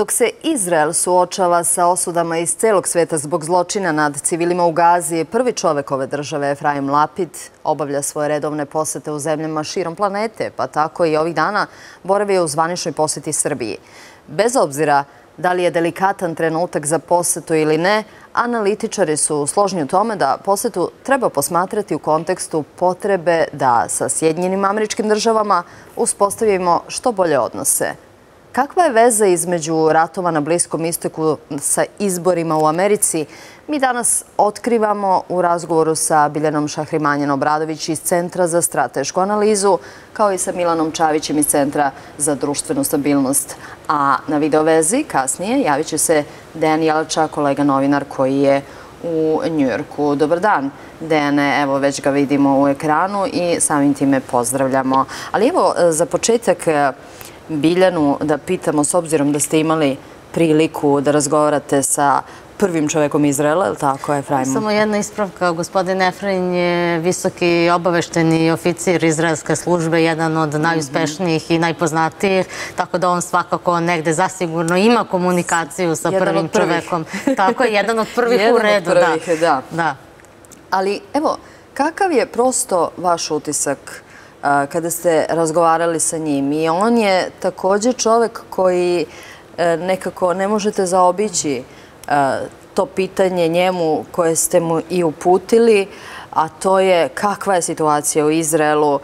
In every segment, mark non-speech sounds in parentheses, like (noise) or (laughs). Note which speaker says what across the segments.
Speaker 1: Dok se Izrael suočava sa osudama iz celog sveta zbog zločina nad civilima u Gazi, prvi čovek ove države, Efraim Lapid, obavlja svoje redovne posete u zemljama širom planete, pa tako i ovih dana boravio u zvaničnoj poseti Srbiji. Bez obzira da li je delikatan trenutak za posetu ili ne, analitičari su složni u tome da posetu treba posmatrati u kontekstu potrebe da sa Sjedinjenim američkim državama uspostavimo što bolje odnose. Kakva je veza između ratova na Bliskom istoku sa izborima u Americi? Mi danas otkrivamo u razgovoru sa Biljanom Šahrimanjen Obradović iz Centra za stratešku analizu, kao i sa Milanom Čavićem iz Centra za društvenu stabilnost. A na videovezi kasnije javit će se Dejan Jelača, kolega novinar koji je u Njujorku. Dobar dan, Dejane, evo već ga vidimo u ekranu i samim time pozdravljamo. Ali evo, za početak, Biljanu da pitamo, s obzirom da ste imali priliku da razgovarate sa prvim čovekom Izraela, je li tako, Efraim?
Speaker 2: Samo jedna ispravka. Gospodin Efraim je visoki obavešteni oficir izraelske službe, jedan od najuspešnijih i najpoznatijih, tako da on svakako negde zasigurno ima komunikaciju sa prvim čovekom. Tako je, jedan od (laughs) prvih u redu.
Speaker 1: Jedan od prvih, da. Ali, evo, kakav je prosto vaš utisak kada ste razgovarali sa njim. I on je takođe čovek koji e, nekako ne možete zaobići to pitanje njemu koje ste mu i uputili, a to je kakva je situacija u Izraelu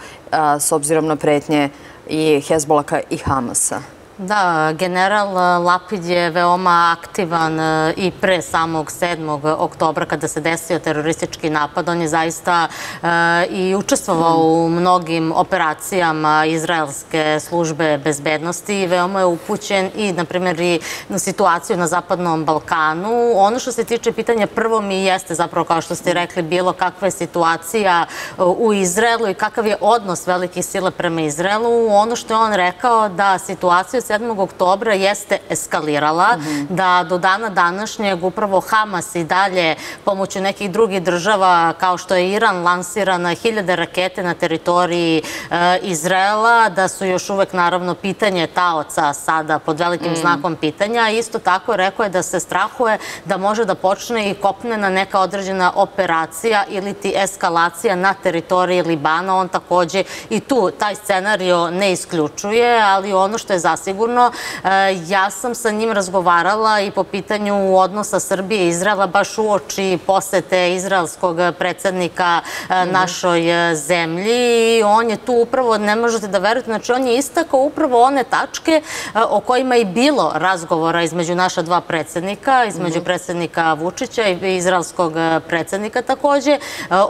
Speaker 1: s obzirom na pretnje i Hezbolaka i Hamasa.
Speaker 2: Da, general eh, Lapid je veoma aktivan eh, i pre samog 7. oktobra kada se desio teroristički napad. On je zaista eh, i učestvovao u mnogim operacijama izraelske službe bezbednosti i veoma je upućen i, na primjer, i na situaciju na Zapadnom Balkanu. Ono što se tiče pitanja prvo mi jeste zapravo, kao što ste rekli, bilo kakva je situacija u Izraelu i kakav je odnos velikih sila prema Izraelu. Ono što je on rekao da situacija 7. oktobra jeste eskalirala, da do dana današnjeg upravo Hamas i dalje pomoću nekih drugih država kao što je Iran lansira na hiljade rakete na teritoriji e, Izraela, da su još uvek naravno pitanje taoca sada pod velikim mm. znakom pitanja. Isto tako rekao je da se strahuje da može da počne i kopnena neka određena operacija ili ti eskalacija na teritoriji Libana. On takođe i tu taj scenario ne isključuje, ali ono što je zasigurno sigurno. E, ja sam sa njim razgovarala i po pitanju odnosa Srbije i Izraela, baš u oči posete izraelskog predsednika e, mhm. našoj e, zemlji. On je tu upravo, ne možete da verujete, znači on je istakao upravo one tačke o kojima je bilo razgovora između naša dva predsednika, između mhm. predsednika Vučića i izraelskog predsednika takođe.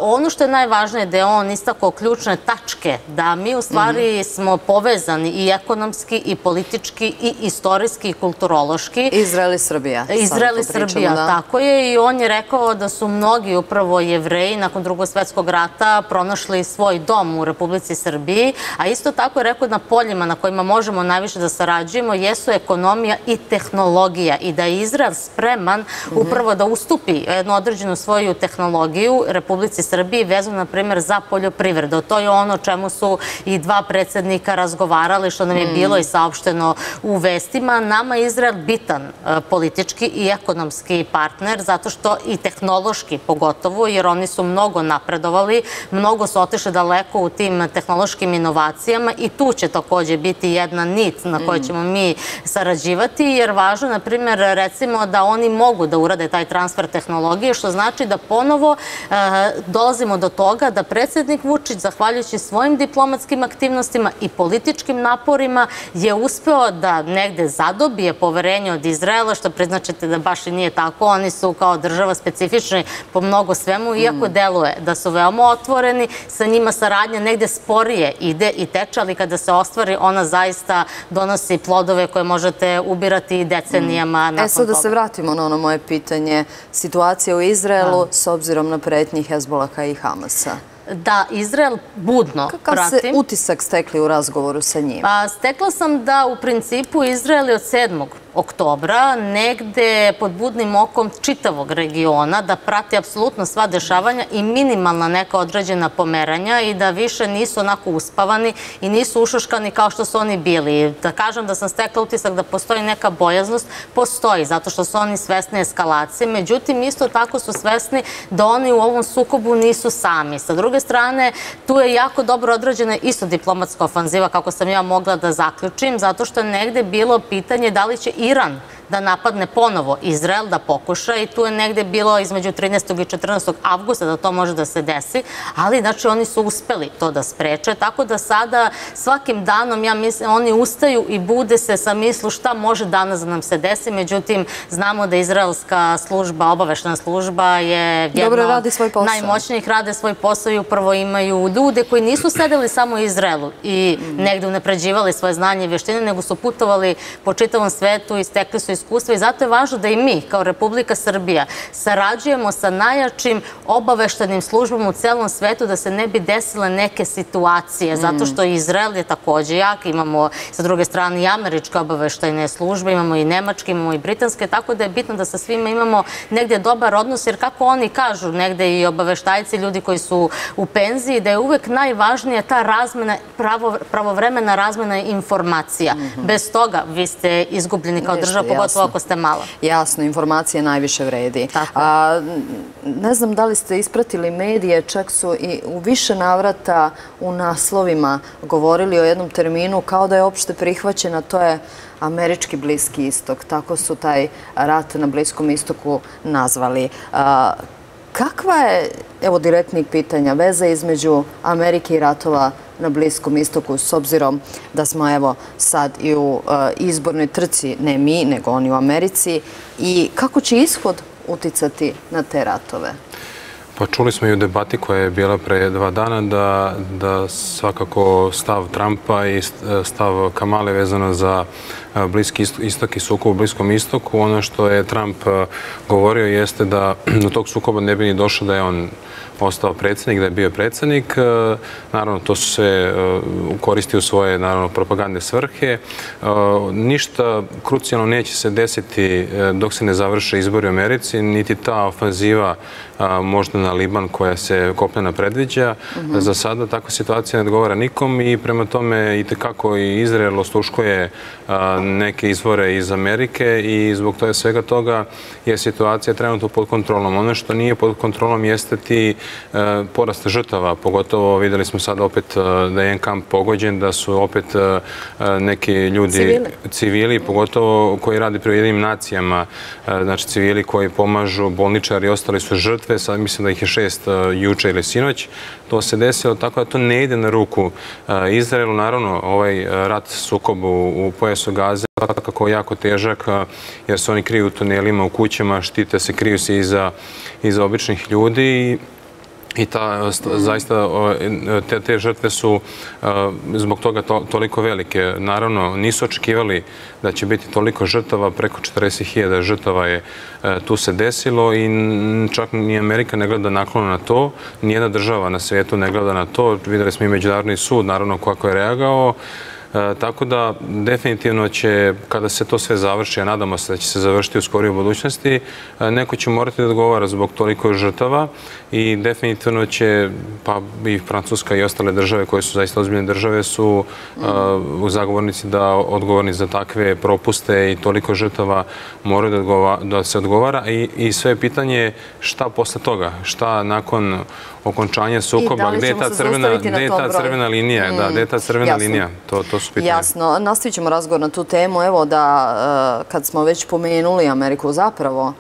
Speaker 2: Ono što je najvažnije da je on istakao ključne tačke, da mi u stvari mhm. smo povezani i ekonomski i politički politički i istorijski i kulturološki.
Speaker 1: Izrael i Srbija.
Speaker 2: Izrael i Srbija, da. tako je. I on je rekao da su mnogi upravo jevreji nakon drugog svetskog rata pronašli svoj dom u Republici Srbiji, a isto tako je rekao na poljima na kojima možemo najviše da sarađujemo jesu ekonomija i tehnologija i da je Izrael spreman mhm. upravo da ustupi jednu određenu svoju tehnologiju Republici Srbiji vezano, na primjer, za poljoprivredu. To je ono čemu su i dva predsednika razgovarali, što nam je mhm. bilo i saopšteno u vestima. Nama je Izrael bitan e, politički i ekonomski partner, zato što i tehnološki pogotovo, jer oni su mnogo napredovali, mnogo su otišli daleko u tim tehnološkim inovacijama i tu će takođe biti jedna nit na kojoj ćemo mi sarađivati, jer važno, na primjer, recimo da oni mogu da urade taj transfer tehnologije, što znači da ponovo e, dolazimo do toga da predsednik Vučić, zahvaljujući svojim diplomatskim aktivnostima i političkim naporima, je uspeo uspeo da negde zadobije poverenje od Izraela, što priznačete da baš i nije tako. Oni su kao država specifični po mnogo svemu, iako mm. deluje da su veoma otvoreni, sa njima saradnja negde sporije ide i teče, ali kada se ostvari, ona zaista donosi plodove koje možete ubirati decenijama mm. nakon toga. E sad
Speaker 1: da se vratimo na ono moje pitanje. Situacija u Izraelu da. s obzirom na pretnji Hezbolaka i Hamasa
Speaker 2: da Izrael budno
Speaker 1: Kakav
Speaker 2: pratim.
Speaker 1: Kakav se utisak stekli u razgovoru sa njim?
Speaker 2: Pa, stekla sam da u principu Izrael je od 7 oktobra, negde pod budnim okom čitavog regiona, da prati apsolutno sva dešavanja i minimalna neka određena pomeranja i da više nisu onako uspavani i nisu ušuškani kao što su oni bili. Da kažem da sam stekla utisak da postoji neka bojaznost, postoji, zato što su oni svesni eskalacije. Međutim, isto tako su svesni da oni u ovom sukobu nisu sami. Sa druge strane, tu je jako dobro određena isto diplomatska ofanziva, kako sam ja mogla da zaključim, zato što je negde bilo pitanje da li će Iran da napadne ponovo Izrael, da pokuša i tu je negde bilo između 13. i 14. avgusta da to može da se desi, ali znači oni su uspeli to da spreče, tako da sada svakim danom ja mislim oni ustaju i bude se sa mislu šta može danas da nam se desi, međutim znamo da izraelska služba, obaveštena služba je jedna
Speaker 1: radi svoj posao.
Speaker 2: najmoćnijih, rade svoj posao i upravo imaju ljude koji nisu sedeli samo u Izraelu i negde unapređivali svoje znanje i vještine, nego su putovali po čitavom svetu i stekli su iskustva i zato je važno da i mi, kao Republika Srbija, sarađujemo sa najjačim obaveštenim službama u celom svetu da se ne bi desile neke situacije, zato što Izrael je takođe jak, imamo sa druge strane i američke obaveštajne službe, imamo i nemačke, imamo i britanske, tako da je bitno da sa svima imamo negde dobar odnos, jer kako oni kažu, negde i obaveštajci, ljudi koji su u penziji, da je uvek najvažnija ta razmena, pravo, pravovremena razmena informacija. Bez toga vi ste izgubljeni kao država, pogotovo ako ste mala.
Speaker 1: Jasno, informacije najviše vredi. A, ne znam da li ste ispratili medije, čak su i u više navrata u naslovima govorili o jednom terminu kao da je opšte prihvaćena, to je američki bliski istok. Tako su taj rat na bliskom istoku nazvali. Kakva je, evo direktnih pitanja, veza između Amerike i ratova na Bliskom istoku, s obzirom da smo evo sad i u e, izbornoj trci, ne mi, nego oni u Americi, i kako će ishod uticati na te ratove?
Speaker 3: Pa čuli smo i u debati koja je bila pre dva dana da, da svakako stav Trumpa i stav Kamale vezano za e, Bliski istok i sukob u Bliskom istoku. Ono što je Trump e, govorio jeste da (clears throat) do tog sukoba ne bi ni došlo da je on postao predsednik, da je bio predsednik. E, naravno, to su sve e, koristi u svoje naravno, propagandne svrhe. E, ništa krucijalno neće se desiti dok se ne završe izbori u Americi, niti ta ofanziva možda na Liban koja se kopnena predviđa. Mhm. Za sada takva situacija ne odgovara nikom i prema tome i tekako i Izrael osluškuje neke izvore iz Amerike i zbog toga svega toga je situacija trenutno pod kontrolom. Ono što nije pod kontrolom jeste ti E, porasta žrtava, pogotovo videli smo sad opet e, da je jedan kamp pogođen, da su opet e, neki ljudi, civili, pogotovo koji radi pri jedinim nacijama, znači civili koji pomažu, bolničari, ostali su žrtve, sad mislim da ih je šest juče ili sinoć, to se desilo, tako da to ne ide na ruku Izraelu. Naravno, ovaj rat sukob u pojasu Gaze kako jako težak, jer se oni kriju u tunelima, u kućama, štite se, kriju se iza, iza običnih ljudi i ta, zaista te, te žrtve su zbog toga toliko velike. Naravno, nisu očekivali da će biti toliko žrtava, preko 40.000 žrtava je e, tu se desilo i čak ni Amerika ne gleda naklono na to, nijedna država na svetu ne gleda na to. Videli smo i Međunarodni sud, naravno, kako je reagao. E, tako da definitivno će, kada se to sve završi, a nadamo se da će se završiti u skoriju budućnosti, e, neko će morati da odgovara zbog toliko žrtava i definitivno će, pa i Francuska i ostale države koje su zaista ozbiljne države su uh, zagovornici da odgovorni za takve propuste i toliko žrtava moraju da, da se odgovara. I, i sve pitanje šta posle toga, šta nakon okončanja sukoba, gde je ta crvena, gde je ta crvena linija, da, gde je ta crvena linija, to, to su pitanje.
Speaker 1: Jasno, nastavit ćemo razgovor na tu temu, evo da kad smo već pomenuli Ameriku zapravo,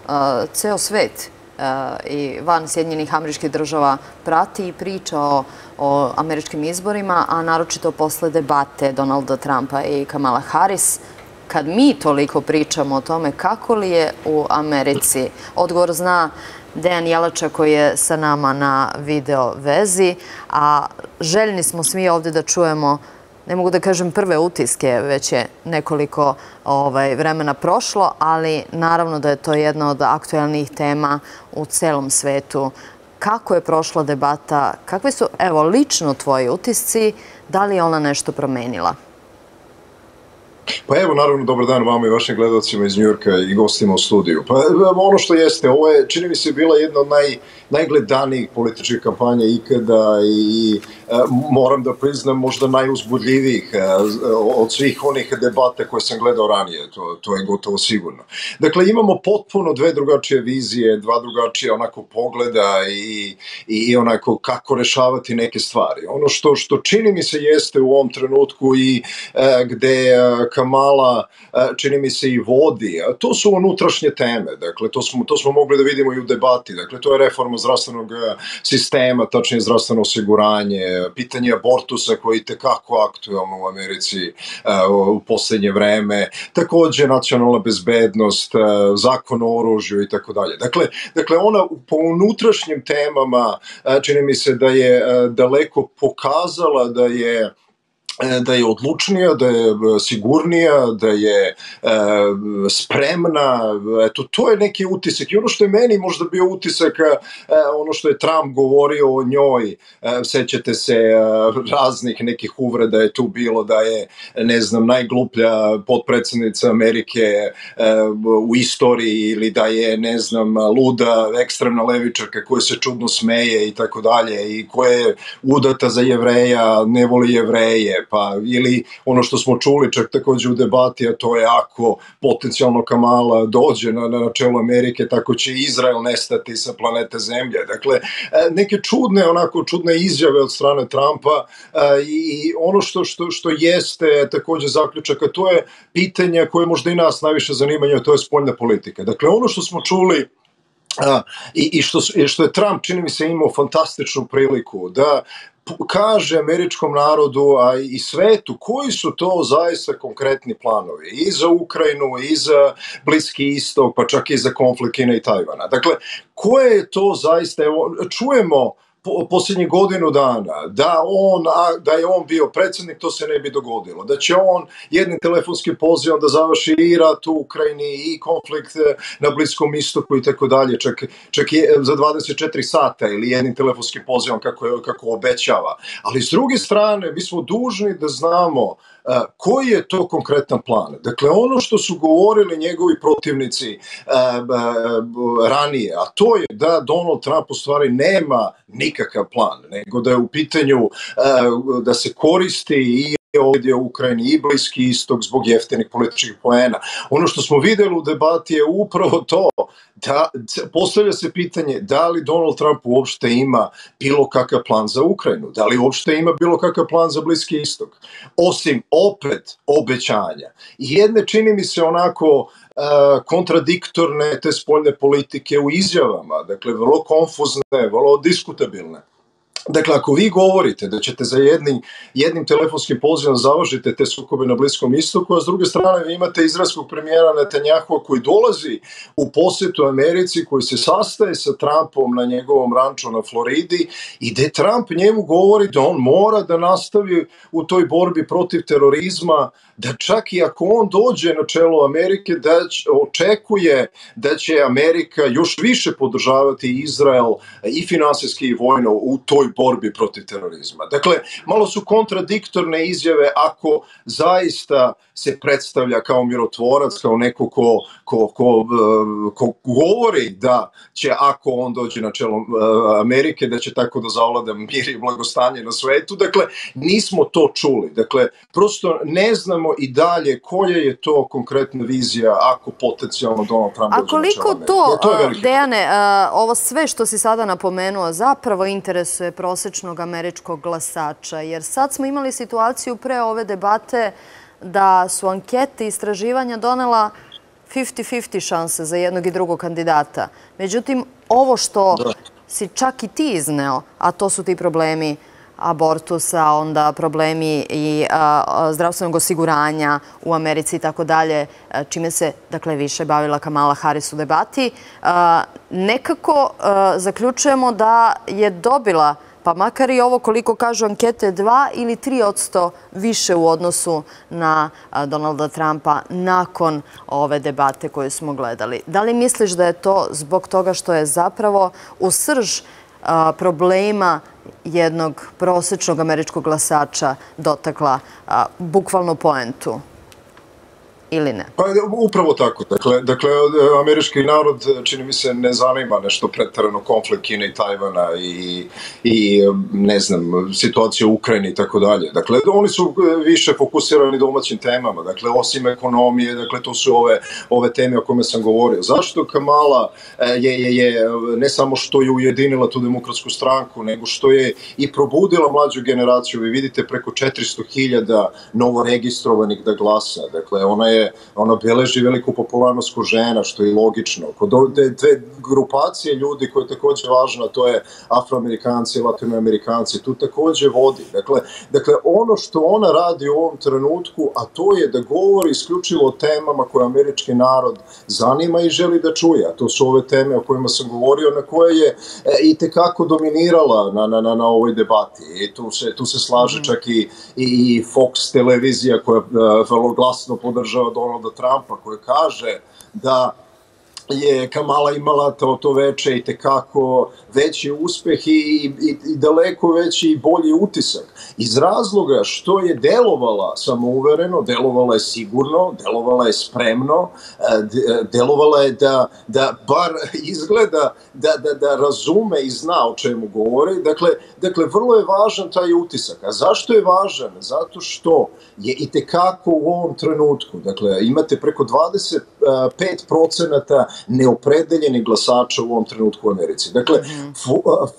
Speaker 1: ceo svet i van Sjedinjenih američkih država prati i priča o, o američkim izborima, a naročito posle debate Donalda Trumpa i Kamala Harris, kad mi toliko pričamo o tome kako li je u Americi, odgovor zna Dejan Jelača koji je sa nama na video vezi, a željni smo svi ovde da čujemo ne mogu da kažem prve utiske, već je nekoliko ovaj, vremena prošlo, ali naravno da je to jedna od aktualnih tema u celom svetu. Kako je prošla debata? Kakve su, evo, lično tvoji utisci? Da li je ona nešto promenila?
Speaker 4: Pa evo, naravno, dobar dan vama i vašim gledalcima iz Njurka i gostima u studiju. Pa ono što jeste, ovo je, čini mi se, bila jedna od naj, najgledanijih političkih kampanja ikada i e, moram da priznam možda najuzbudljivijih e, od svih onih debata koje sam gledao ranije, to, to je gotovo sigurno. Dakle, imamo potpuno dve drugačije vizije, dva drugačije onako pogleda i, i, onako kako rešavati neke stvari. Ono što, što čini mi se jeste u ovom trenutku i e, gde e, Kamala e, čini mi se i vodi, to su unutrašnje teme, dakle to smo, to smo mogli da vidimo i u debati, dakle to je reforma zdravstvenog e, sistema, tačnije zdravstveno osiguranje, pitanje abortusa koji je tekako aktualno u Americi e, u poslednje vreme, takođe nacionalna bezbednost, zakon o oružju i tako dalje. Dakle, dakle ona po unutrašnjim temama čini mi se da je daleko pokazala da je da je odlučnija, da je e, sigurnija, da je e, spremna, eto, to je neki utisak. I ono što je meni možda bio utisak, e, ono što je Trump govorio o njoj, e, sećate se e, raznih nekih uvreda je tu bilo da je, ne znam, najgluplja potpredsednica Amerike e, u istoriji ili da je, ne znam, luda, ekstremna levičarka koja se čudno smeje i tako dalje i koja je udata za jevreja, ne voli jevreje, pa ili ono što smo čuli čak takođe u debati, a to je ako potencijalno Kamala dođe na, na čelo Amerike, tako će Izrael nestati sa planete Zemlje. Dakle, e, neke čudne, onako čudne izjave od strane Trumpa e, i ono što, što, što jeste takođe zaključak, a to je pitanje koje možda i nas najviše zanimanje, to je spoljna politika. Dakle, ono što smo čuli A, i, i što, što je Trump, čini mi se, imao fantastičnu priliku da kaže američkom narodu, a i svetu, koji su to zaista konkretni planovi i za Ukrajinu, i za Bliski istok, pa čak i za konflikt Kina i Tajvana. Dakle, koje je to zaista, evo, čujemo posljednjih godinu dana, da, on, da je on bio predsednik, to se ne bi dogodilo. Da će on jednim telefonskim pozivom da završi i rat u Ukrajini i konflikt e, na Bliskom istoku i tako dalje, čak, čak i za 24 sata ili jednim telefonskim pozivom kako, kako obećava. Ali s druge strane, mi smo dužni da znamo koji je to konkretan plan? Dakle, ono što su govorili njegovi protivnici ranije, a to je da Donald Trump u stvari nema nikakav plan, nego da je u pitanju da se koristi i ovdje u Ukrajini i Bliski istok zbog jeftinih političkih poena. Ono što smo videli u debati je upravo to da postavlja se pitanje da li Donald Trump uopšte ima bilo kakav plan za Ukrajinu, da li uopšte ima bilo kakav plan za Bliski istok, osim opet obećanja. Jedne čini mi se onako uh, kontradiktorne te spoljne politike u izjavama, dakle vrlo konfuzne, vrlo diskutabilne. Dakle, ako vi govorite da ćete za jednim, jednim telefonskim pozivom završite te sukobe na Bliskom istoku, a s druge strane vi imate izraelskog premijera Netanjahua koji dolazi u posetu Americi, koji se sastaje sa Trumpom na njegovom ranču na Floridi i gde Trump njemu govori da on mora da nastavi u toj borbi protiv terorizma, da čak i ako on dođe na čelo Amerike, da će, očekuje da će Amerika još više podržavati Izrael i finansijski i vojno u toj borbi protiv terorizma. Dakle, malo su kontradiktorne izjave ako zaista se predstavlja kao mirotvorac, kao neko ko, ko, ko, ko govori da će ako on dođe na čelo Amerike, da će tako da zavlada mir i blagostanje na svetu. Dakle, nismo to čuli. Dakle, prosto ne znamo i dalje koja je to konkretna vizija ako potencijalno Donald Trump dođe
Speaker 1: na čelo Amerike. A koliko to, to Dejane, ovo sve što si sada napomenuo zapravo interesuje prosečnog američkog glasača, jer sad smo imali situaciju pre ove debate da su ankete i istraživanja donela 50-50 šanse za jednog i drugog kandidata. Međutim, ovo što da. si čak i ti izneo, a to su ti problemi abortusa, onda problemi i zdravstvenog osiguranja u Americi i tako dalje, čime se dakle više bavila Kamala Harris u debati, nekako zaključujemo da je dobila pa makar i ovo koliko kažu ankete 2 ili 3 odsto više u odnosu na Donalda Trumpa nakon ove debate koje smo gledali. Da li misliš da je to zbog toga što je zapravo u srž problema jednog prosečnog američkog glasača dotakla bukvalno poentu? Ili ne?
Speaker 4: Pa upravo tako. Dakle, dakle, američki narod, čini mi se, ne zanima nešto pretarano konflikt Kine i Tajvana i, i ne znam, situacija u Ukrajini i tako dalje. Dakle, oni su više fokusirani domaćim temama. Dakle, osim ekonomije, dakle, to su ove, ove teme o kome sam govorio. Zašto Kamala je, je, je ne samo što je ujedinila tu demokratsku stranku, nego što je i probudila mlađu generaciju. Vi vidite preko 400.000 novoregistrovanih da glasa. Dakle, ona je ona beleži veliku popularnost kod žena, što je logično. Kod dve, dve grupacije ljudi koje je takođe važna, to je afroamerikanci i latinoamerikanci, tu takođe vodi. Dakle, dakle, ono što ona radi u ovom trenutku, a to je da govori isključivo o temama koje američki narod zanima i želi da čuje, a to su ove teme o kojima sam govorio, na koje je e, i tekako dominirala na, na, na, na ovoj debati. I tu se, tu se slaže mm. čak i, i Fox televizija koja uh, vrlo glasno podržava Donalda Trumpa koji kaže da je Kamala imala to, to veče i tekako veći uspeh i, i, i daleko veći i bolji utisak. Iz razloga što je delovala samouvereno, delovala je sigurno, delovala je spremno, e, delovala je da, da bar izgleda da, da, da razume i zna o čemu govori. Dakle, dakle, vrlo je važan taj utisak. A zašto je važan? Zato što je i tekako u ovom trenutku, dakle, imate preko 25% neopredeljeni glasača u ovom trenutku u Americi. Dakle, mhm.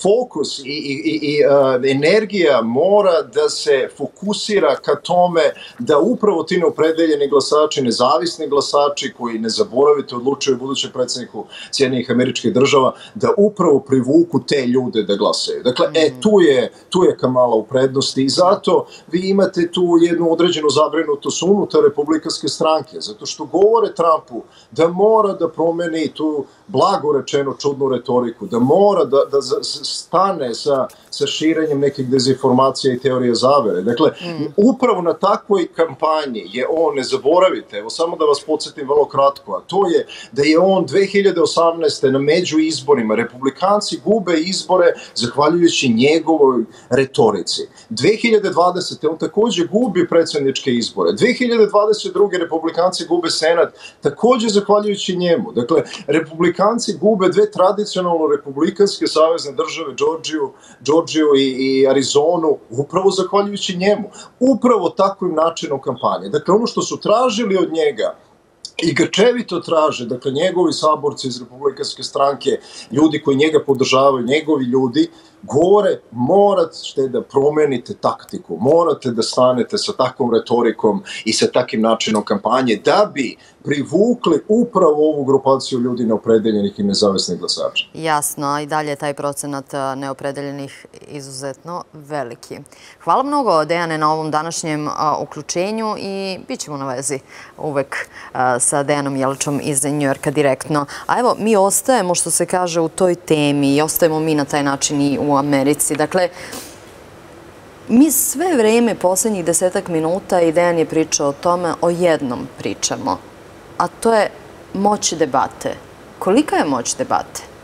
Speaker 4: fokus i, i, i, i energija mora da se fokusira ka tome da upravo ti neopredeljeni glasači, nezavisni glasači koji ne zaboravite odlučuju budućem predsedniku Sjedinjenih američkih država, da upravo privuku te ljude da glasaju. Dakle, mm. e, mhm. tu je, tu je Kamala u prednosti i zato vi imate tu jednu određenu zabrinutost unutar republikanske stranke, zato što govore Trumpu da mora da promeni tu blago rečeno čudnu retoriku, da mora da, da stane sa, sa širenjem nekih dezinformacija i teorije zavere. Dakle, mm. upravo na takvoj kampanji je on, ne zaboravite, evo samo da vas podsjetim vrlo kratko, a to je da je on 2018. na među izborima, republikanci gube izbore zahvaljujući njegovoj retorici. 2020. on takođe gubi predsjedničke izbore. 2022. republikanci gube senat takođe zahvaljujući njemu. Dakle, republikanci republikanci gube dve tradicionalno republikanske savezne države, Georgiju, Georgiju i, i Arizonu, upravo zahvaljujući njemu. Upravo takvim načinom kampanje. Dakle, ono što su tražili od njega, i grčevito traže, dakle njegovi saborci iz republikanske stranke, ljudi koji njega podržavaju, njegovi ljudi, gore morate da promenite taktiku, morate da stanete sa takvom retorikom i sa takim načinom kampanje da bi privukli upravo ovu grupaciju ljudi neopredeljenih i nezavisnih glasača.
Speaker 1: Jasno, a i dalje je taj procenat neopredeljenih izuzetno veliki. Hvala mnogo, Dejane, na ovom današnjem uključenju i bit ćemo na vezi uvek sa Dejanom Jeličom iz Njujorka direktno. A evo, mi ostajemo, što se kaže, u toj temi i ostajemo mi na taj način i u Americi. Dakle, mi sve vreme, poslednjih desetak minuta, i Dejan je pričao o tome, o jednom pričamo, a to je moć debate. Kolika je moć debate?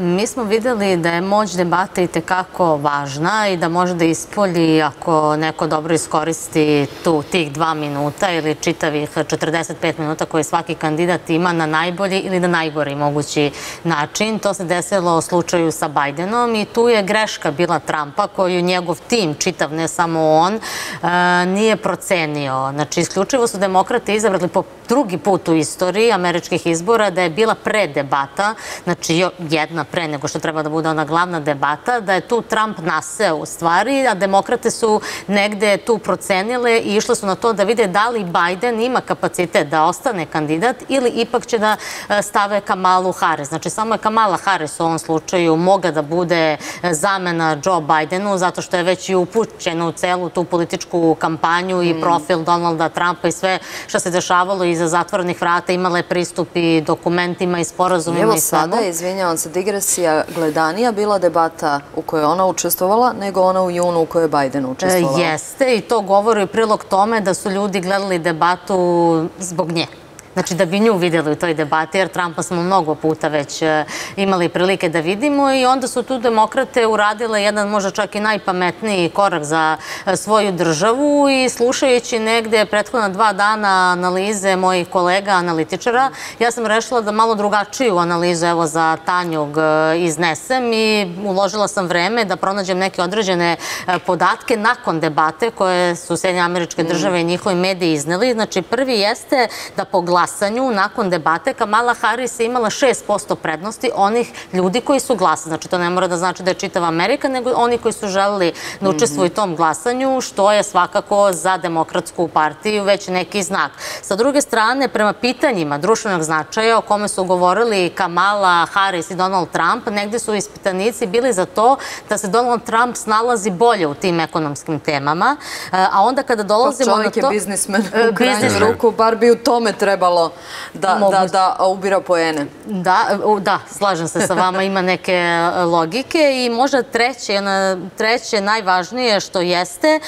Speaker 2: Mi smo videli da je moć debate i tekako važna i da može da ispolji ako neko dobro iskoristi tu tih dva minuta ili čitavih 45 minuta koje svaki kandidat ima na najbolji ili na najgori mogući način. To se desilo u slučaju sa Bajdenom i tu je greška bila Trumpa koju njegov tim, čitav ne samo on, e, nije procenio. Znači, isključivo su demokrate izabrali po drugi put u istoriji američkih izbora da je bila predebata, znači jedna pre nego što treba da bude ona glavna debata, da je tu Trump naseo u stvari, a demokrate su negde tu procenile i išle su na to da vide da li Biden ima kapacitet da ostane kandidat ili ipak će da e, stave Kamalu Harris. Znači, samo je Kamala Harris u ovom slučaju moga da bude e, zamena Joe Bidenu, zato što je već i upućena u celu tu političku kampanju i mm. profil Donalda Trumpa i sve što se dešavalo iza zatvorenih vrata, imala je pristup i dokumentima i sporazumima i svemu.
Speaker 1: Evo sada, izvinjavam se, digresija gledanija bila debata u kojoj ona učestvovala, nego ona u junu u kojoj je Biden učestvovala.
Speaker 2: E, jeste i to govori prilog tome da su ljudi gledali debatu zbog nje. Znači da bi nju videli u toj debati, jer Trumpa smo mnogo puta već e, imali prilike da vidimo i onda su tu demokrate uradile jedan možda čak i najpametniji korak za e, svoju državu i slušajući negde prethodna dva dana analize mojih kolega analitičara, ja sam rešila da malo drugačiju analizu evo za Tanjug iznesem i uložila sam vreme da pronađem neke određene podatke nakon debate koje su Sjedinje američke države i njihovi mediji izneli. Znači, prvi jeste da po glasanju nakon debate Kamala Harris je imala 6% prednosti onih ljudi koji su glasali. Znači, to ne mora da znači da je čitava Amerika, nego oni koji su želeli da učestvuju u tom glasanju, što je svakako za demokratsku partiju već neki znak. Sa druge strane, prema pitanjima društvenog značaja o kome su govorili Kamala Harris i Donald Trump, negde su ispitanici bili za to da se Donald Trump snalazi bolje u tim ekonomskim temama, a onda kada dolazimo na to...
Speaker 1: Čovjek je (laughs) biznismen u krajnju ruku, bar bi u tome trebalo da, da, da ubira poene.
Speaker 2: Da, da, slažem se sa vama, ima neke e, logike i možda treće, treće najvažnije što jeste e,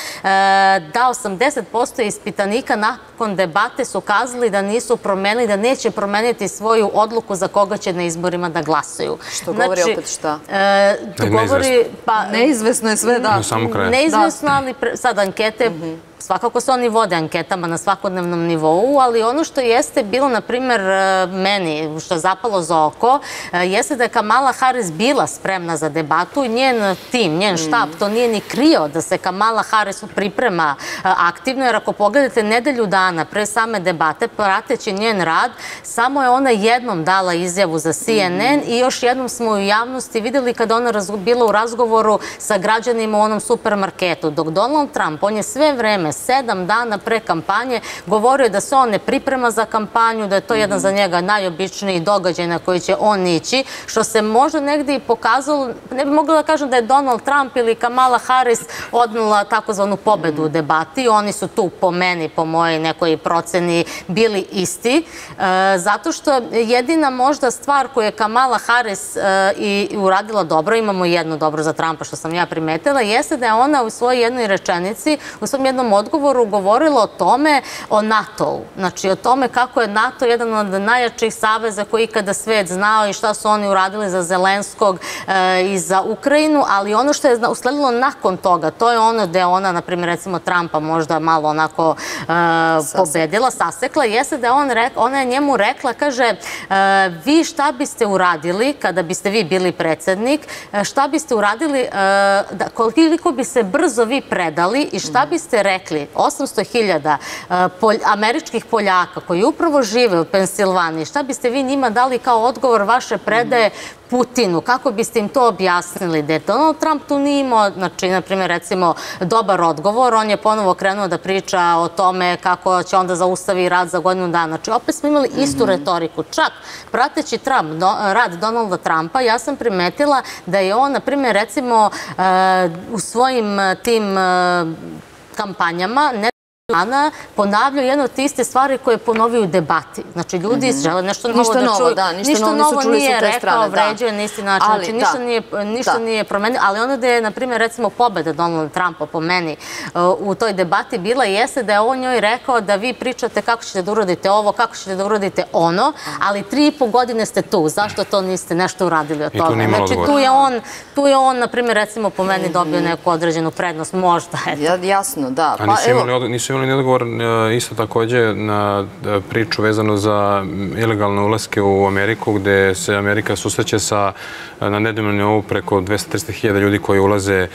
Speaker 2: da 80% ispitanika nakon debate su kazali da nisu promenili, da neće promeniti svoju odluku za koga će na izborima da glasaju.
Speaker 1: Što govori znači, opet šta?
Speaker 2: E, to govori...
Speaker 1: Pa, neizvesno je sve, da.
Speaker 2: Neizvesno, ali sad ankete Svakako se oni vode anketama na svakodnevnom nivou, ali ono što jeste bilo, na primer, e, meni, što je zapalo za oko, e, jeste da je Kamala Harris bila spremna za debatu i njen tim, njen štab, to nije ni krio da se Kamala Harris priprema e, aktivno, jer ako pogledate nedelju dana pre same debate, prateći njen rad, samo je ona jednom dala izjavu za CNN i još jednom smo u javnosti videli kada ona bila u razgovoru sa građanima u onom supermarketu. Dok Donald Trump, on je sve vreme sedam dana pre kampanje govorio da se on ne priprema za kampanju, da je to jedan za njega najobičniji događaj na koji će on ići, što se možda negdje i pokazalo, ne bi mogla da kažem da je Donald Trump ili Kamala Harris odnula takozvanu pobedu u debati. Oni su tu po meni, po mojej nekoj proceni, bili isti. E, zato što jedina možda stvar koju je Kamala Harris e, i uradila dobro, imamo jedno dobro za Trumpa što sam ja primetila, jeste da je ona u svojoj jednoj rečenici, u svom jednom odgovoru govorila o tome, o NATO-u. Znači, o tome kako je NATO jedan od najjačih saveza koji ikada svet znao i šta su oni uradili za Zelenskog e, i za Ukrajinu, ali ono što je usledilo nakon toga, to je ono gde ona, na primjer, recimo Trumpa možda malo onako e, pobedila, sasekla, jeste da on ona je njemu rekla, kaže, e, vi šta biste uradili kada biste vi bili predsednik, šta biste uradili, da, koliko bi se brzo vi predali i šta biste rekli rekli, 800.000 e, američkih Poljaka koji upravo žive u Pensilvaniji, šta biste vi njima dali kao odgovor vaše predaje Putinu, kako biste im to objasnili? Da je Donald Trump tu nije imao, znači, na primjer, recimo, dobar odgovor, on je ponovo krenuo da priča o tome kako će onda zaustavi rad za godinu dana. Znači, opet smo imali istu mhm. retoriku. Čak, prateći Trump, rad Donalda Trumpa, ja sam primetila da je on, na primjer, recimo, e, u svojim tim e, kampanjama ne dana ponavljaju jedno te iste stvari koje ponovio u debati. Znači, ljudi mm -hmm. žele nešto novo
Speaker 1: ništa
Speaker 2: da
Speaker 1: novo,
Speaker 2: čuju.
Speaker 1: Da, ništa, ništa novo nisu nije rekao,
Speaker 2: strane, vređuje na isti način. Ali, znači, ništa, da. nije, ništa da. nije promenio. Ali ono da je, na primjer, recimo, pobeda Donald Trumpa po meni uh, u toj debati bila jeste da je on njoj rekao da vi pričate kako ćete da uradite ovo, kako ćete da uradite ono, ali tri i po godine ste tu. Zašto to niste nešto uradili od toga? Znači, tu je on, tu je on, na primjer, recimo, po meni dobio neku određenu prednost. Možda, eto.
Speaker 1: Jasno, da.
Speaker 3: Pa, nisu imali odgovor isto takođe na e, priču vezanu za ilegalne ulaske u Ameriku, gde se Amerika susreće sa e, na nedeljnom nivou preko 230.000 ljudi koji ulaze e,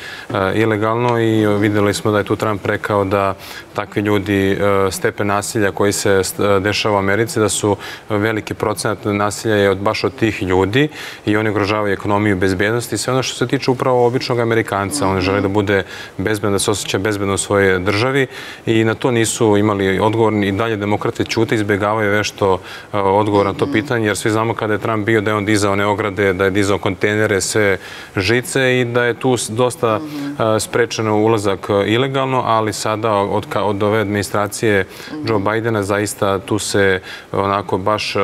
Speaker 3: ilegalno i videli smo da je tu Trump rekao da takvi ljudi stepe nasilja koji se dešava u Americi, da su veliki procenat nasilja je od, baš od tih ljudi i oni ugrožavaju ekonomiju bezbjednosti i sve ono što se tiče upravo običnog Amerikanca. On žele da bude bezbedno, da se osjeća bezbedno u svojoj državi i na to nisu imali odgovor i dalje demokrate ćute, izbjegavaju vešto e, odgovor na to pitanje, jer svi znamo kada je Trump bio da je on dizao neograde, da je dizao kontejnere, sve žice i da je tu dosta e, sprečeno ulazak ilegalno, ali sada od, od ove administracije Joe Bidena zaista tu se onako baš e,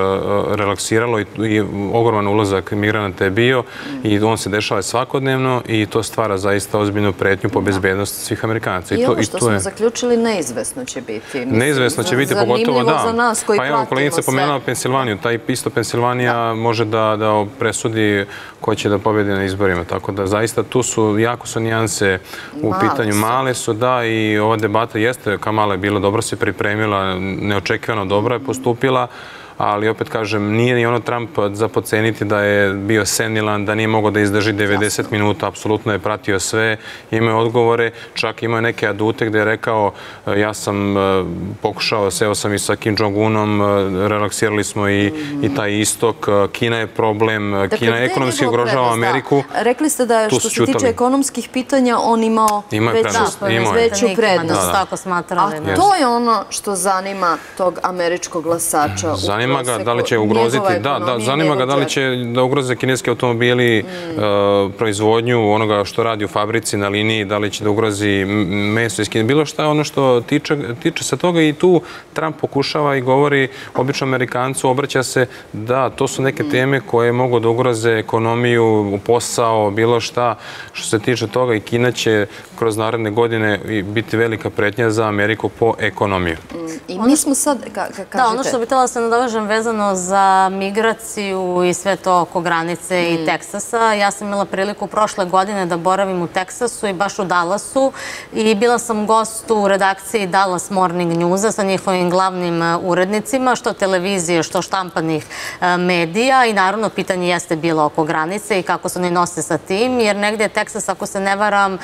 Speaker 3: relaksiralo i, i ogroman ulazak migranata je bio i on se dešava svakodnevno i to stvara zaista ozbiljnu pretnju po bezbednosti svih Amerikanaca.
Speaker 1: I, I ovo što smo zaključili neizvesno neizvesno će biti.
Speaker 3: Neizvesno će biti, pogotovo
Speaker 1: zanimljivo
Speaker 3: da.
Speaker 1: za nas koji
Speaker 3: pa evo,
Speaker 1: pratimo
Speaker 3: kolegica
Speaker 1: sve.
Speaker 3: pomenula Pensilvaniju, taj isto Pensilvanija može da, da presudi ko će da pobedi na izborima, tako da zaista tu su, jako su nijanse u
Speaker 1: Male
Speaker 3: pitanju.
Speaker 1: su.
Speaker 3: Male su, da, i ova debata jeste, Kamala je bila dobro se pripremila, neočekivano dobro je postupila, ali opet kažem, nije ni ono Trump za poceniti da je bio senilan, da nije mogao da izdrži 90 minuta, apsolutno je pratio sve, imao odgovore, čak imao je neke adute gde je rekao ja sam e, pokušao, seo sam i sa Kim Jong-unom, e, relaksirali smo i, i taj istok, e, Kina je problem,
Speaker 1: Dakle,
Speaker 3: Kina
Speaker 1: je
Speaker 3: ekonomski ugrožava?
Speaker 1: Da.
Speaker 3: Ameriku.
Speaker 1: Rekli ste da što se tiče ekonomskih pitanja on imao
Speaker 3: Imao je
Speaker 1: veću,
Speaker 3: prednost,
Speaker 2: Da,
Speaker 3: imao je.
Speaker 1: veću prednost.
Speaker 2: Da su
Speaker 3: Da, da.
Speaker 2: tako
Speaker 1: A
Speaker 2: smatrali. da.
Speaker 1: to je ono što zanima tog američkog glasača. u
Speaker 3: Zanima ga da li će ugroziti, da, da, zanima ga da li će da ugroze kineski automobili e, proizvodnju onoga što radi u fabrici na liniji, da li će da ugrozi meso iz Kine, bilo šta ono što tiče, tiče se toga i tu Trump pokušava i govori obično Amerikancu, obraća se da to su neke teme koje mogu da ugroze ekonomiju, posao, bilo šta. Što se tiče toga i Kina će kroz naredne godine i biti velika pretnja za Ameriku po ekonomiju.
Speaker 1: I mi smo sad, ka, ka, kažete...
Speaker 2: Da, ono što bih htjela da se nadovežem vezano za migraciju i sve to oko granice
Speaker 1: Mm.
Speaker 2: i Teksasa. Ja sam imala priliku prošle godine da boravim u Teksasu i baš u Dallasu i bila sam gost u redakciji Dallas Morning Newsa sa njihovim glavnim e, urednicima, što televizije, što štampanih e, medija i naravno pitanje jeste bilo oko granice i kako se oni nose sa tim, jer negdje je Teksas, ako se ne varam, e,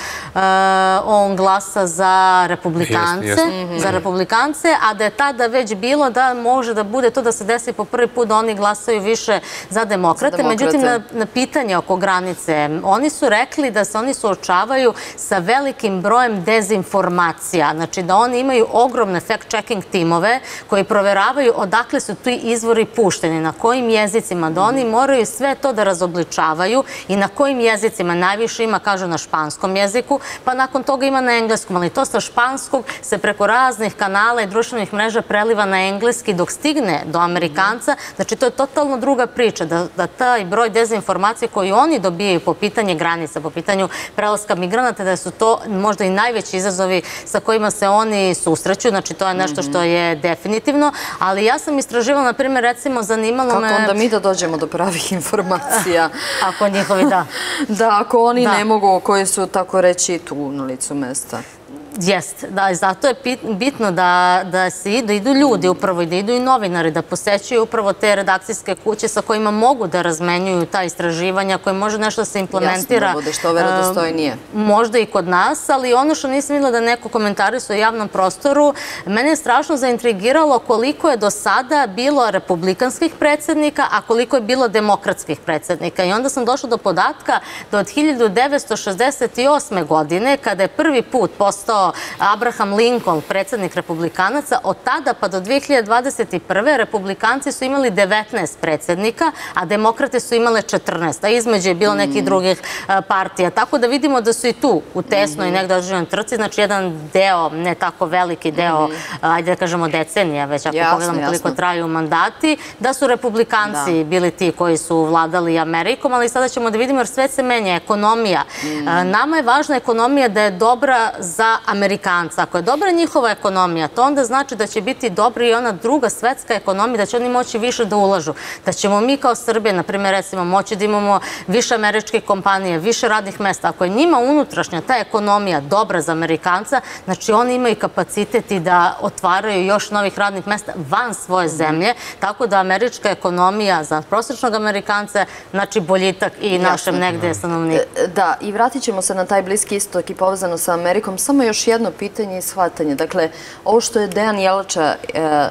Speaker 2: on glasa za republikance,
Speaker 3: jeste.
Speaker 2: za republikance, a da je tada već bilo da može da bude to da se desi po prvi put da oni glasaju više za demokrate.
Speaker 1: Za demokrate.
Speaker 2: Međutim, na, na pitanje oko granice, oni su rekli da se oni suočavaju sa velikim brojem dezinformacija. Znači da oni imaju ogromne fact-checking timove koji proveravaju odakle su ti izvori pušteni, na kojim jezicima, da oni moraju sve to da razobličavaju i na kojim jezicima. Najviše ima, kažu, na španskom jeziku, pa nakon toga ima na engleskom, ali to sa španskog se preko raznih kanala i društvenih mreža preliva na engleski dok stigne do Amerikanca. Znači, to je totalno druga priča, da, da taj broj dezinformacije koji oni dobijaju po pitanje granica, po pitanju prelaska migranata, da su to možda i najveći izazovi sa kojima se oni susreću. Znači, to je nešto što je definitivno. Ali ja sam istraživala, na primjer, recimo, zanimalo
Speaker 1: Kako
Speaker 2: me...
Speaker 1: onda mi da dođemo do pravih (laughs) informacija?
Speaker 2: Ako njihovi, da. (laughs)
Speaker 1: Da, ako oni
Speaker 2: Da.
Speaker 1: ne mogu, koji su, tako reći, tu ու no лицо место.
Speaker 2: Jest, da, zato je bitno da, da se idu, idu ljudi upravo i da idu i novinari, da posećuju upravo te redakcijske kuće sa kojima mogu da razmenjuju ta istraživanja, koje može nešto da se implementira.
Speaker 1: Jasno, da bude što verodostojnije.
Speaker 2: Možda i kod nas, ali ono što nisam videla da neko komentarisao u javnom prostoru, mene je strašno zaintrigiralo koliko je do sada bilo republikanskih predsednika, a koliko je bilo demokratskih predsednika. I onda sam došla do podatka da od 1968. godine, kada je prvi put postao Abraham Lincoln predsednik republikanaca, od tada pa do 2021. republikanci su imali 19 predsednika, a demokrate su imale 14, a između je bilo nekih drugih e, partija. Tako da vidimo da su i tu u tesnoj negde određenoj trci, znači jedan deo, ne tako veliki deo, ajde da kažemo decenija, već ako pogledamo koliko traju mandati, da su republikanci bili ti koji su vladali Amerikom, ali sada ćemo da vidimo jer sve se menja, ekonomija. E, Nama je važna ekonomija da je dobra za Amerikanca. Ako je dobra njihova ekonomija, to onda znači da će biti dobra i ona druga svetska ekonomija, da će oni moći više da ulažu. Da ćemo mi kao Srbije, na primjer, recimo, moći da imamo više američkih kompanija, više radnih mesta. Ako je njima unutrašnja ta ekonomija dobra za Amerikanca, znači oni imaju kapacitet i da otvaraju još novih radnih mesta van svoje zemlje, tako da američka ekonomija za prosječnog Amerikanca znači boljitak i našem negde stanovniku.
Speaker 1: E, Da, i vratit ćemo se na taj bliski istok i povezano sa Amerikom. Samo još jedno pitanje i shvatanje. Dakle, ovo što je Dejan Jelača e,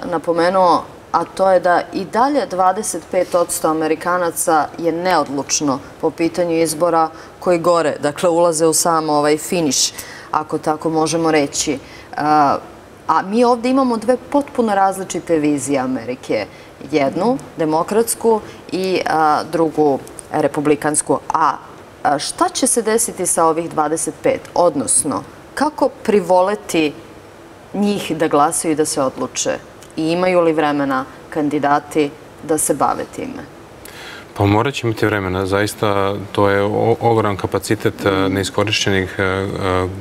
Speaker 1: napomenuo, a to je da i dalje 25% Amerikanaca je neodlučno po pitanju izbora koji gore, dakle ulaze u sam ovaj finiš, ako tako možemo reći. A, a mi ovde imamo dve potpuno različite vizije Amerike. Jednu, demokratsku i a, drugu, republikansku. A, šta će se desiti sa ovih 25? Odnosno, kako privoleti njih da glasaju i da se odluče? I imaju li vremena kandidati da se bave time?
Speaker 3: Pa morat će imati vremena. Zaista to je ogroman kapacitet mm. neiskorišćenih e,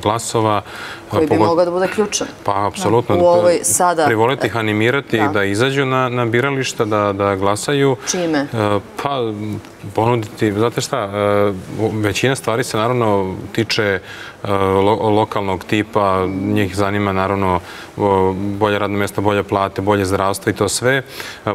Speaker 3: glasova.
Speaker 1: Koji bi mogao da bude ključan.
Speaker 3: Pa, apsolutno.
Speaker 1: U ovoj sada...
Speaker 3: Privoliti ih animirati da, da izađu na, na birališta, da, da glasaju.
Speaker 1: Čime?
Speaker 3: Pa, ponuditi, znate šta, većina stvari se naravno tiče lokalnog tipa, njih zanima naravno bolje radne mjesta, bolje plate, bolje zdravstvo i to sve.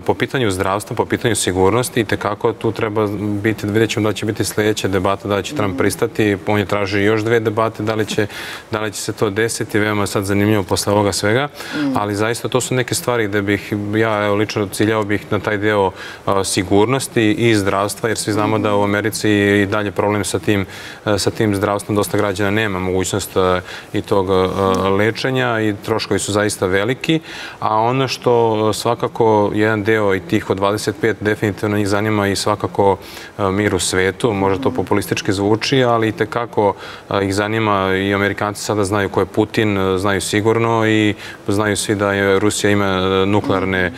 Speaker 3: Po pitanju zdravstva, po pitanju sigurnosti i tekako tu treba biti, vidjet ćemo da će biti sljedeća debata, da će Trump pristati, on je traži još dve debate, da li će, da li će se to desiti, veoma sad zanimljivo posle ovoga svega, ali zaista to su neke stvari gde bih, ja evo, lično ciljao bih na taj deo sigurnosti i zdravstva, jer svi znamo da u Americi i dalje problem sa tim, sa tim zdravstvom dosta građana nema mogućnost i tog lečenja i troškovi su zaista veliki, a ono što svakako jedan deo i tih od 25 definitivno njih zanima i svakako mir u svetu, možda to populistički zvuči, ali i tekako ih zanima i Amerikanci sada znaju ko je Putin, znaju sigurno i znaju svi da je Rusija ima nuklearne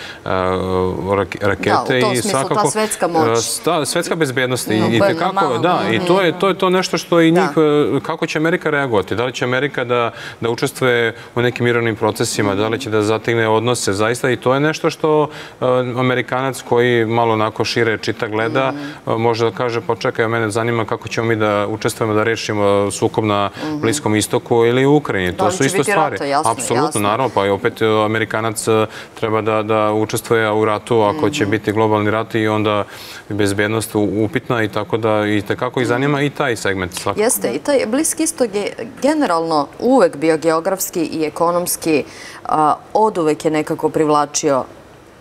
Speaker 3: rakete.
Speaker 1: Da, u tom smislu ta svetska moć.
Speaker 3: Svetska bezbednost i tekako, da, i to je to je to nešto što i njih, kako će Amerika reagovati, da li će Amerika da, da učestvuje u nekim mirovnim procesima, da li će da zategne odnose, zaista i to je nešto što Amerikanac koji malo onako šire čita, gleda, mm. može da kaže, pa čekaj, mene zanima kako ćemo mi da učestvujemo da rešimo sukob na mhm. Bliskom istoku ili u Ukrajini. To su isto stvari. Apsolutno, naravno, pa i opet Amerikanac treba da, da učestvuje u ratu ako će mhm. biti globalni rat i onda bezbednost upitna i tako da i tekako ih zanima i taj segment.
Speaker 1: Svakako. Jeste, i taj Bliski istok je generalno uvek bio geografski i ekonomski, od uvek je nekako privlačio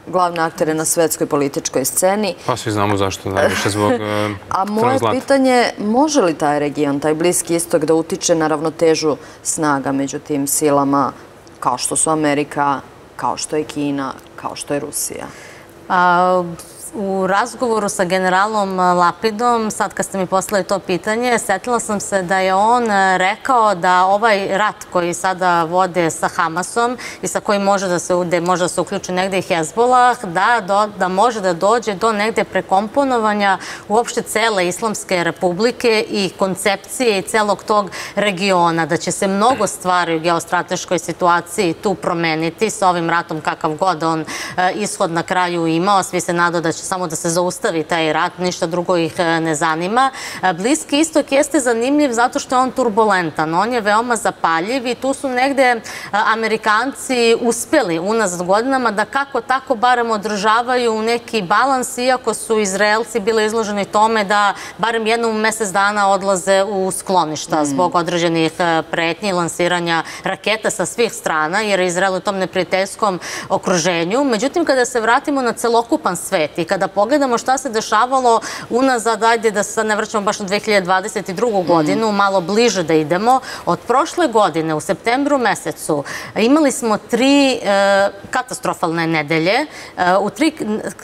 Speaker 1: glavne aktere na svetskoj političkoj sceni.
Speaker 3: Pa svi znamo zašto, najviše zbog (laughs)
Speaker 1: A moje pitanje, može li taj region, taj Bliski istok, da utiče na ravnotežu snaga među tim silama kao što su Amerika, kao što je Kina, kao što je Rusija?
Speaker 2: U razgovoru sa generalom Lapidom, sad kad ste mi poslali to pitanje, setila sam se da je on rekao da ovaj rat koji sada vode sa Hamasom i sa kojim može da se, može da se uključi negde i Hezbolah, da, da može da dođe do negde prekomponovanja uopšte cele Islamske republike i koncepcije i celog tog regiona, da će se mnogo stvari u geostrateškoj situaciji tu promeniti sa ovim ratom kakav god on ishod na kraju imao. Svi se nadao da će samo da se zaustavi taj rat, ništa drugo ih e, ne zanima. E, Bliski istok jeste zanimljiv zato što je on turbulentan, on je veoma zapaljiv i tu su negde e, Amerikanci uspeli unazad godinama da kako tako barem održavaju neki balans, iako su Izraelci bili izloženi tome da barem jednom mesec dana odlaze u skloništa mm. zbog određenih pretnji i lansiranja raketa sa svih strana, jer je Izrael u tom neprijateljskom okruženju. Međutim, kada se vratimo na celokupan svet i kada pogledamo šta se dešavalo unazad, ajde da se ne vrćamo baš na 2022. godinu, malo bliže da idemo. Od prošle godine, u septembru mesecu, imali smo tri e, katastrofalne nedelje. E, u, tri,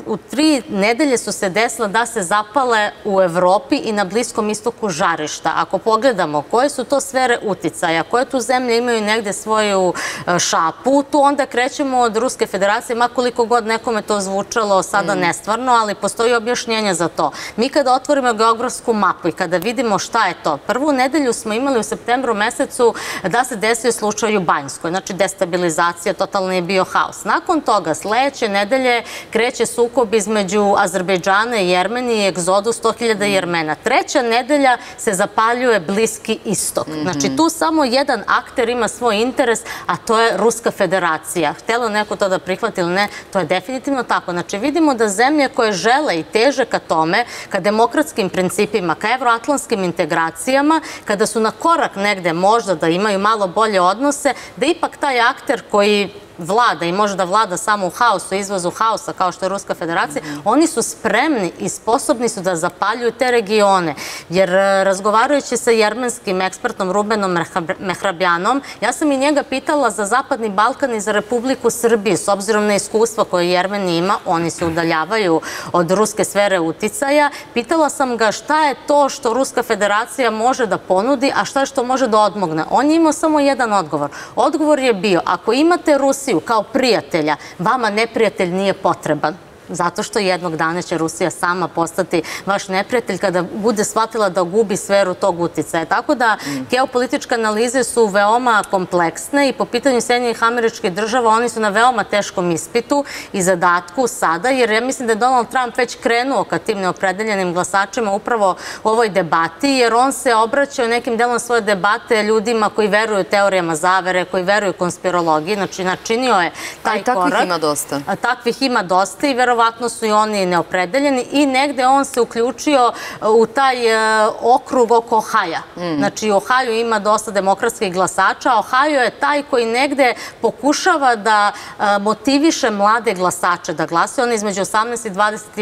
Speaker 2: u tri nedelje su se desile da se zapale u Evropi i na Bliskom istoku žarišta. Ako pogledamo koje su to sfere uticaja, koje tu zemlje imaju negde svoju e, šapu, tu onda krećemo od Ruske federacije, makoliko god nekome to zvučalo sada mm. nestvarno, ali postoji objašnjenje za to. Mi kada otvorimo geografsku mapu i kada vidimo šta je to, prvu nedelju smo imali u septembru mesecu da se desio slučaj u Banjskoj, znači destabilizacija, totalno je bio haos. Nakon toga, sledeće nedelje kreće sukob između Azerbejdžana i Jermenije i egzodu 100.000 Jermena. Treća nedelja se zapaljuje Bliski istok. Mhm. Znači tu samo jedan akter ima svoj interes, a to je Ruska federacija. Htjelo neko to da prihvati ili ne, to je definitivno tako. Znači vidimo da zemlje koje žele i teže ka tome, ka demokratskim principima, ka evroatlanskim integracijama, kada su na korak negde možda da imaju malo bolje odnose, da ipak taj akter koji vlada i može da vlada samo u haosu, izvozu haosa kao što je Ruska federacija, oni su spremni i sposobni su da zapaljuju te regione. Jer e, razgovarajući sa jermenskim ekspertom Rubenom Mehrabjanom, ja sam i njega pitala za Zapadni Balkan i za Republiku Srbije, s obzirom na iskustva koje Jermen ima, oni se udaljavaju od ruske sfere uticaja. Pitala sam ga šta je to što Ruska federacija može da ponudi, a šta je što može da odmogne. On je imao samo jedan odgovor. Odgovor je bio, ako imate Rusiju kao prijatelja, vama neprijatelj nije potreban. Zato što jednog dana će Rusija sama postati vaš neprijatelj kada bude shvatila da gubi sferu tog uticaja. Tako da geopolitičke analize su veoma kompleksne i po pitanju Sjedinjenih američkih država oni su na veoma teškom ispitu i zadatku sada, jer ja mislim da je Donald Trump već krenuo ka tim neopredeljenim glasačima upravo u ovoj debati, jer on se obraćao nekim delom svoje debate ljudima koji veruju teorijama zavere, koji veruju konspirologiji, znači načinio je taj
Speaker 1: takvih
Speaker 2: korak.
Speaker 1: ima dosta.
Speaker 2: A Takvih ima dosta i verovatno su i oni neopredeljeni i negde on se uključio u taj e, okrug oko Ohaja. Znači, Ohio ima dosta demokratskih glasača, a Ohio je taj koji negde pokušava da e, motiviše mlade glasače da glasaju, on je između 18 i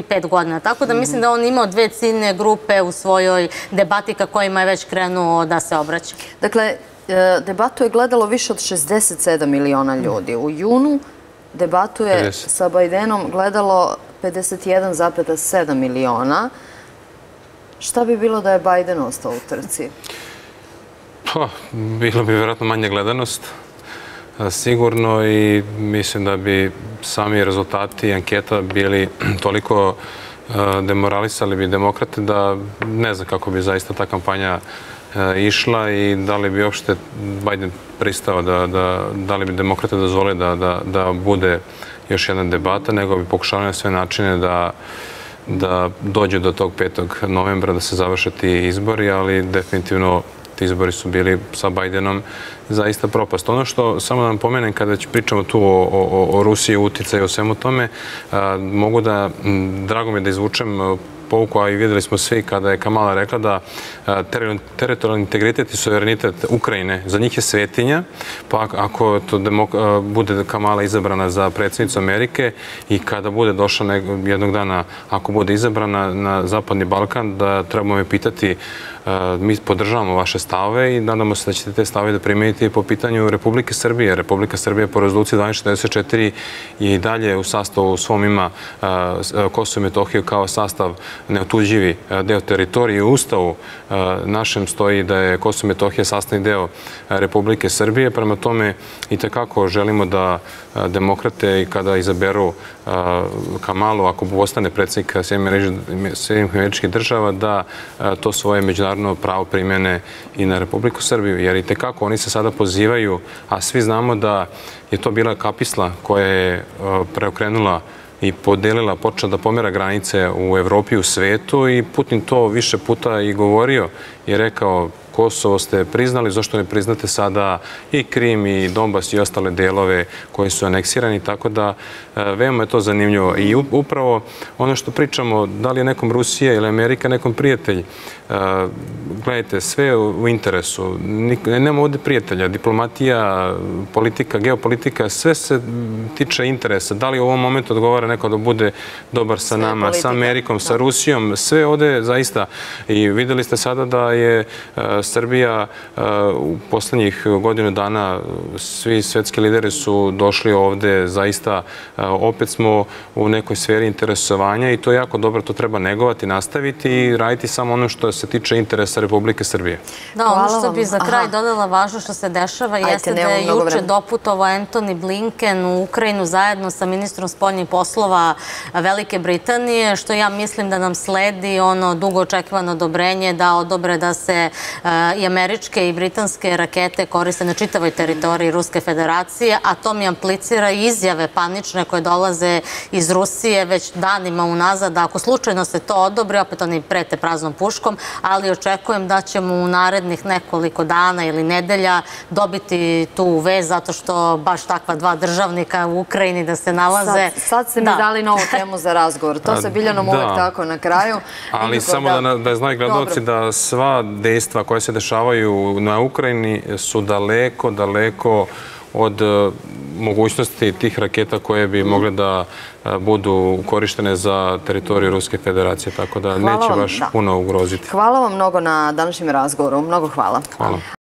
Speaker 2: 25 godina. Tako da mislim da on imao dve ciljne grupe u svojoj debati ka kojima je već krenuo da se obraća.
Speaker 1: Dakle, e, debatu je gledalo više od 67 miliona ljudi. U junu debatu je
Speaker 3: 50.
Speaker 1: sa Bajdenom gledalo 51,7 miliona. Šta bi bilo da je Bajden ostao u trci?
Speaker 3: Pa, bilo bi vjerojatno manja gledanost, sigurno i mislim da bi sami rezultati anketa bili (clears throat) toliko demoralisali bi demokrate da ne znam kako bi zaista ta kampanja išla i da li bi uopšte Biden pristao da, da, da li bi demokrate dozvole da, da, da bude još jedna debata, nego bi pokušavali na sve načine da da dođe do tog 5. novembra da se završe ti izbori, ali definitivno ti izbori su bili sa Bajdenom zaista propast. Ono što, samo da vam pomenem, kada već pričamo tu o, o, o Rusiji, uticaju o svemu tome, a, mogu da, m, drago mi da izvučem pouku, a i videli smo svi kada je Kamala rekla da teritorijalni integritet i suverenitet Ukrajine za njih je svetinja, pa ak- ako to bude Kamala izabrana za predsjednicu Amerike i kada bude došla jednog dana, ako bude izabrana na Zapadni Balkan, da trebamo je pitati mi podržavamo vaše stave i nadamo se da ćete te stave da primenite i po pitanju Republike Srbije. Republika Srbije po rezoluciji 1244 je i dalje u sastavu svom ima s- a, Kosovo i Metohiju kao sastav neotuđivi deo teritorije. U Ustavu našem stoji da je Kosovo i Metohija sastavni deo Republike Srbije. Prema tome i tekako želimo da demokrate i kada izaberu Kamalu, ako postane predsjednika Sjedinjenih američkih država, da to svoje međunarodno pravo primene i na Republiku Srbiju. Jer i tekako oni se sada pozivaju, a svi znamo da je to bila kapisla koja je a, preokrenula i podelila, počela da pomera granice u Evropi i u svetu i Putin to više puta i govorio i rekao Kosovo ste priznali, zašto ne priznate sada i Krim i Donbas i ostale delove koji su aneksirani, tako da e, veoma je to zanimljivo. I upravo ono što pričamo, da li je nekom Rusija ili Amerika nekom prijatelj, e, gledajte, sve je u interesu. Nema ovde prijatelja, diplomatija, politika, geopolitika, sve se tiče interesa. Da li u ovom momentu odgovara neko da bude dobar sa
Speaker 1: Sve
Speaker 3: nama, sa. Amerikom, sa Rusijom, sve ovde zaista. I videli ste sada da je e, Srbija e, u poslednjih godinu dana, svi svetski lideri su došli ovde, zaista e, opet smo u nekoj sferi interesovanja i to je jako dobro, to treba negovati, nastaviti i raditi samo ono što se tiče interesa Republike Srbije.
Speaker 2: Da, ono što bi za kraj
Speaker 1: Aha.
Speaker 2: dodala važno što se dešava jeste da je juče
Speaker 1: vremena.
Speaker 2: doputovao Anthony Blinken u Ukrajinu zajedno sa ministrom spoljnih poslova Velike Britanije, što ja mislim da nam sledi ono dugo očekivano odobrenje da odobre da se e, i američke i britanske rakete koriste na čitavoj teritoriji Ruske federacije, a to mi implicira i izjave panične koje dolaze iz Rusije već danima unazad, da ako slučajno se to odobri, opet oni prete praznom puškom, ali očekujem da ćemo u narednih nekoliko dana ili nedelja dobiti tu vez, zato što baš takva dva državnika u Ukrajini da se nalaze.
Speaker 1: Sad, sad ste mi
Speaker 2: Da.
Speaker 1: dali novu temu za razgovor. To sa Biljanom
Speaker 3: da.
Speaker 1: uvek tako na kraju.
Speaker 3: Ali
Speaker 1: Nikako
Speaker 3: samo da, na- da znaju
Speaker 1: Dobro.
Speaker 3: da sva dejstva koja se dešavaju na Ukrajini su daleko, daleko od e, mogućnosti tih raketa koje bi mogle da e, budu korištene za teritoriju Ruske federacije, tako da
Speaker 1: Hvala
Speaker 3: neće
Speaker 1: vam,
Speaker 3: baš
Speaker 1: da.
Speaker 3: puno ugroziti.
Speaker 1: Hvala vam mnogo na današnjem razgovoru. Mnogo hvala.
Speaker 3: Hvala.